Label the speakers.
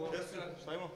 Speaker 1: Das ist irmão.